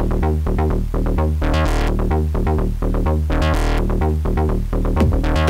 Thank you.